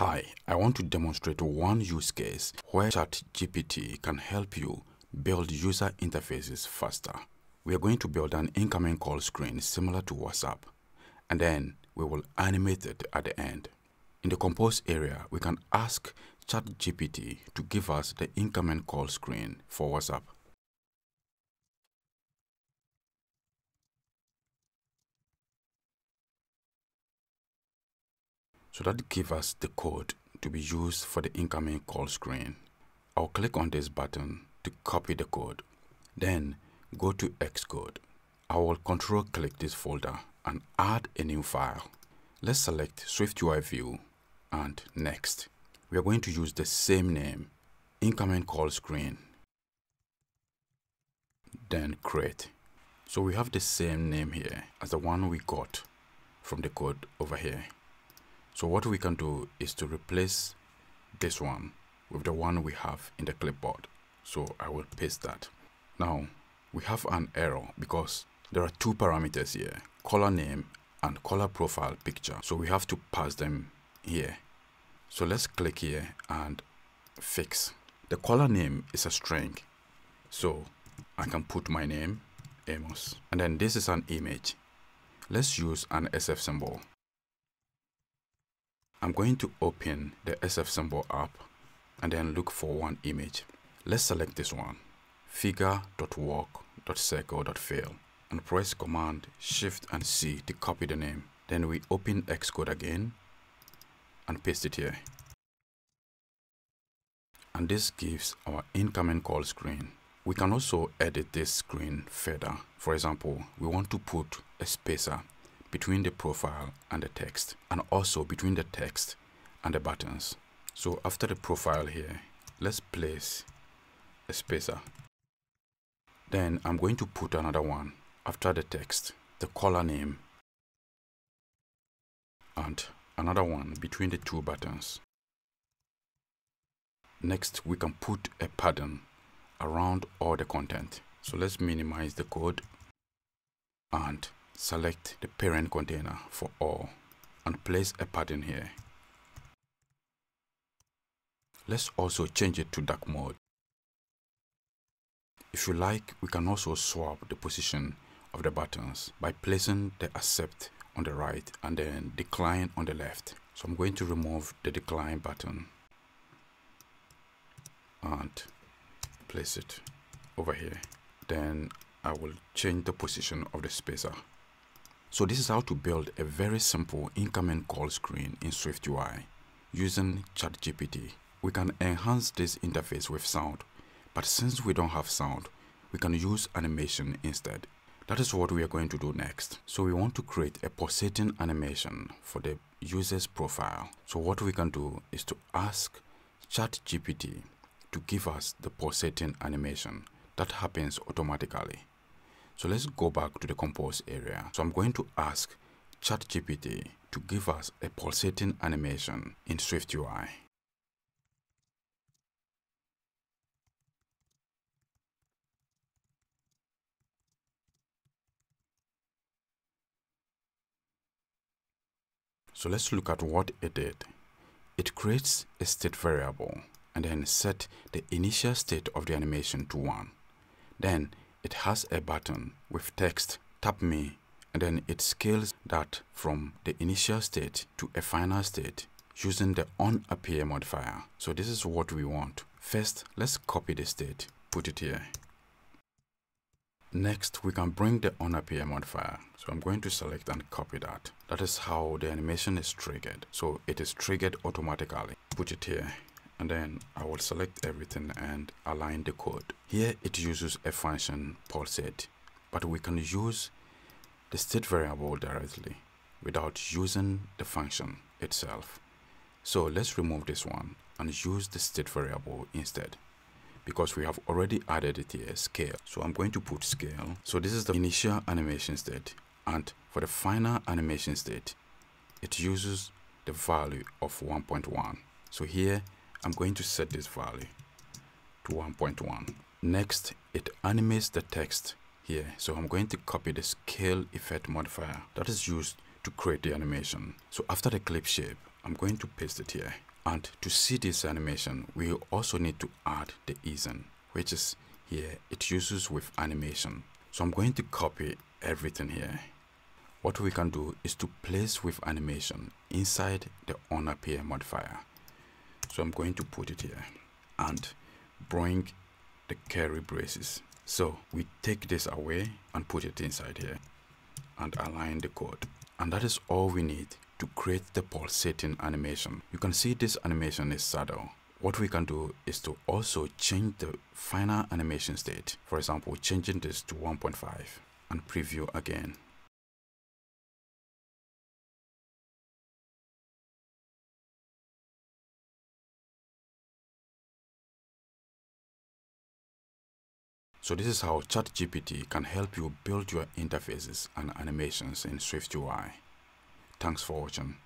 Hi, I want to demonstrate one use case where ChatGPT can help you build user interfaces faster. We are going to build an incoming call screen similar to WhatsApp, and then we will animate it at the end. In the compose area, we can ask ChatGPT to give us the incoming call screen for WhatsApp. So that gives us the code to be used for the incoming call screen. I'll click on this button to copy the code. Then go to Xcode. I will control click this folder and add a new file. Let's select SwiftUI View and Next. We are going to use the same name, incoming call screen. Then create. So we have the same name here as the one we got from the code over here. So what we can do is to replace this one with the one we have in the clipboard. So I will paste that. Now we have an error because there are two parameters here, caller name and caller profile picture. So we have to pass them here. So let's click here and fix. The caller name is a string. So I can put my name, Amos. And then this is an image. Let's use an SF symbol. I'm going to open the SF symbol app and then look for one image. Let's select this one, figure.walk.circle.fill and press Command Shift and C to copy the name. Then we open Xcode again and paste it here. And this gives our incoming call screen. We can also edit this screen further. For example, we want to put a spacer between the profile and the text and also between the text and the buttons. So after the profile here, let's place a spacer. Then I'm going to put another one after the text, the caller name, and another one between the two buttons. Next, we can put a padding around all the content. So let's minimize the code and select the parent container for all and place a padding here. Let's also change it to dark mode. If you like, we can also swap the position of the buttons by placing the accept on the right and then decline on the left. So I'm going to remove the decline button and place it over here. Then I will change the position of the spacer. So this is how to build a very simple incoming call screen in SwiftUI using ChatGPT. We can enhance this interface with sound, but since we don't have sound, we can use animation instead. That is what we are going to do next. So we want to create a pulsating animation for the user's profile. So what we can do is to ask ChatGPT to give us the pulsating animation that happens automatically. So let's go back to the compose area. So I'm going to ask ChatGPT to give us a pulsating animation in SwiftUI. So let's look at what it did. It creates a state variable and then set the initial state of the animation to 1. Then it has a button with text tap me and then it scales that from the initial state to a final state using the on appear modifier. So this is what we want. First, let's copy the state, put it here. Next, we can bring the on appear modifier. So I'm going to select and copy that. That is how the animation is triggered. So it is triggered automatically. Put it here and then I will select everything and align the code. Here it uses a function pulsate, but we can use the state variable directly without using the function itself. So let's remove this one and use the state variable instead because we have already added it here scale. So I'm going to put scale. So this is the initial animation state and for the final animation state, it uses the value of 1.1. So here I'm going to set this value to 1.1. Next, it animates the text here. So I'm going to copy the scale effect modifier that is used to create the animation. So after the clip shape, I'm going to paste it here And to see this animation, we also need to add the easing, which is here. It uses with animation. So I'm going to copy everything here. What we can do is to place with animation inside the onAppear modifier. So I'm going to put it here and bring the curly braces. So we take this away and put it inside here and align the code. And that is all we need to create the pulsating animation. You can see this animation is saddle. What we can do is to also change the final animation state. For example, changing this to 1.5 and preview again. So this is how ChatGPT can help you build your interfaces and animations in SwiftUI. Thanks for watching.